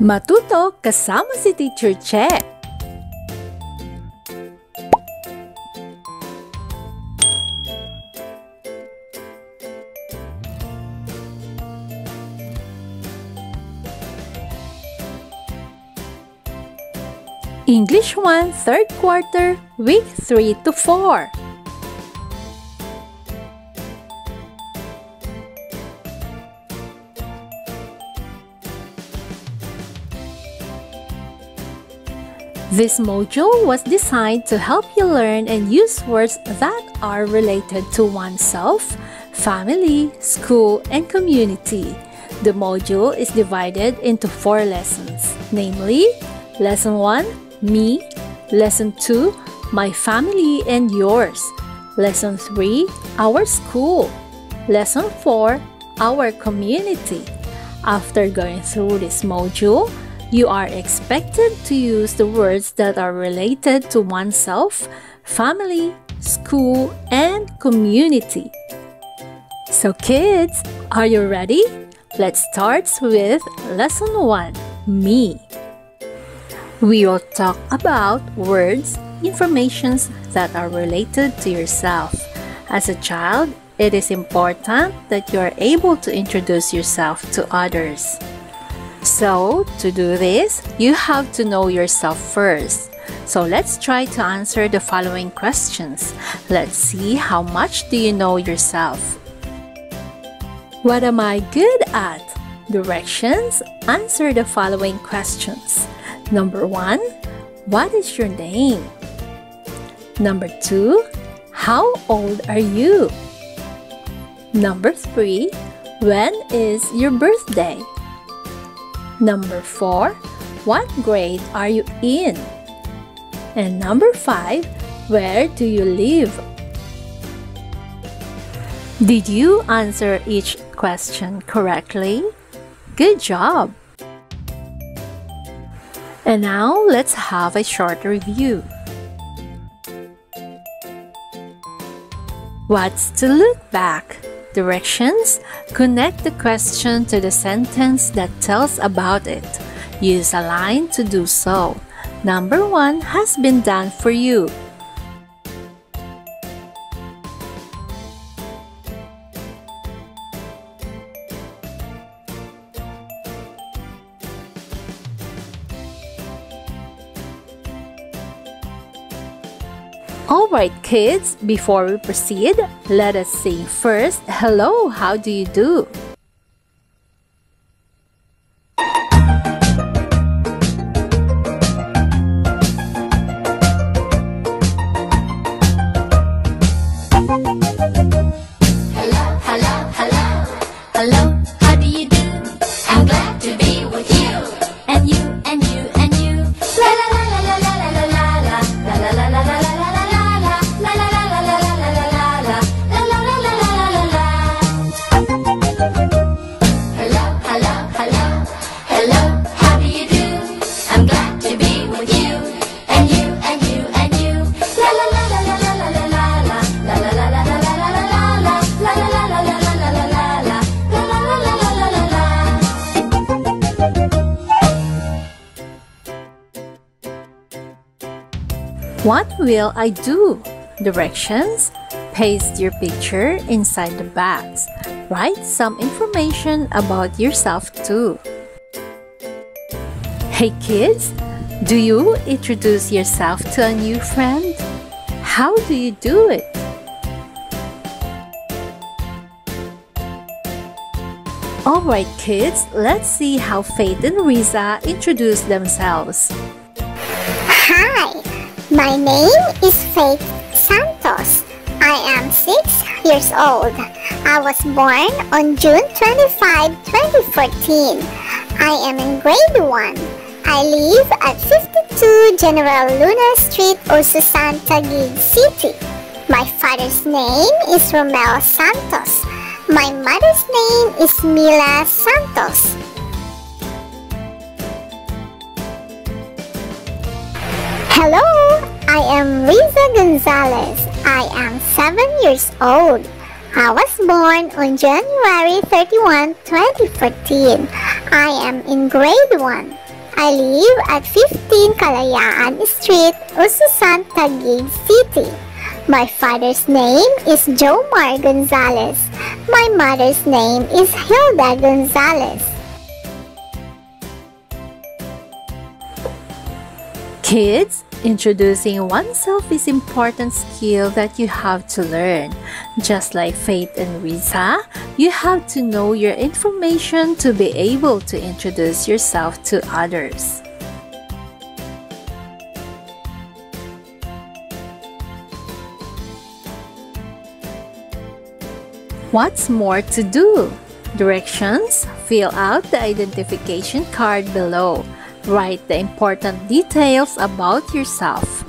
Matuto kasama si Teacher Che. English 1 third quarter, week 3 to 4. This module was designed to help you learn and use words that are related to oneself, family, school, and community. The module is divided into four lessons, namely, Lesson 1 Me, Lesson 2 My family and yours, Lesson 3 Our school, Lesson 4 Our community. After going through this module, you are expected to use the words that are related to oneself, family, school, and community. So, kids, are you ready? Let's start with Lesson 1 Me. We will talk about words, informations that are related to yourself. As a child, it is important that you are able to introduce yourself to others. So, to do this, you have to know yourself first. So, let's try to answer the following questions. Let's see how much do you know yourself. What am I good at? Directions. Answer the following questions. Number 1. What is your name? Number 2. How old are you? Number 3. When is your birthday? Number 4. What grade are you in? And number 5. Where do you live? Did you answer each question correctly? Good job! And now let's have a short review. What's to look back? Directions Connect the question to the sentence that tells about it. Use a line to do so. Number one has been done for you. Alright kids, before we proceed, let us sing first, hello, how do you do? What will I do? Directions Paste your picture inside the box. Write some information about yourself too. Hey kids, do you introduce yourself to a new friend? How do you do it? Alright kids, let's see how Faith and Riza introduce themselves. Hi, my name is Faith Santos. I am 6 years old. I was born on June 25, 2014. I am in grade 1. I live at 52 General Luna Street, Ususan, Taguig City. My father's name is Romel Santos. My mother's name is Mila Santos. Hello, I am Riza Gonzalez. I am 7 years old. I was born on January 31, 2014. I am in grade 1. I live at 15 Kalayaan Street, Ususan, Taguig City. My father's name is Jomar Gonzalez. My mother's name is Hilda Gonzalez. Kids, introducing oneself is important skill that you have to learn. Just like Faith and Riza, you have to know your information to be able to introduce yourself to others. What's more to do? Directions Fill out the identification card below. Write the important details about yourself.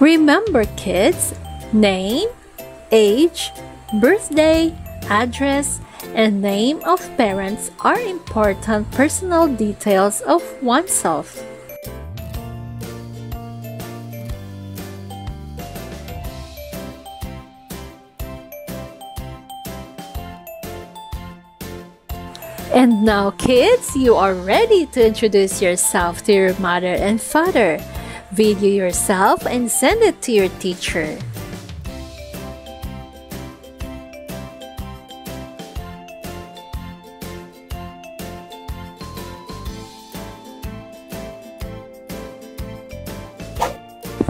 Remember kids, name, age, birthday, address, and name of parents are important personal details of oneself. And now kids, you are ready to introduce yourself to your mother and father. Video yourself and send it to your teacher.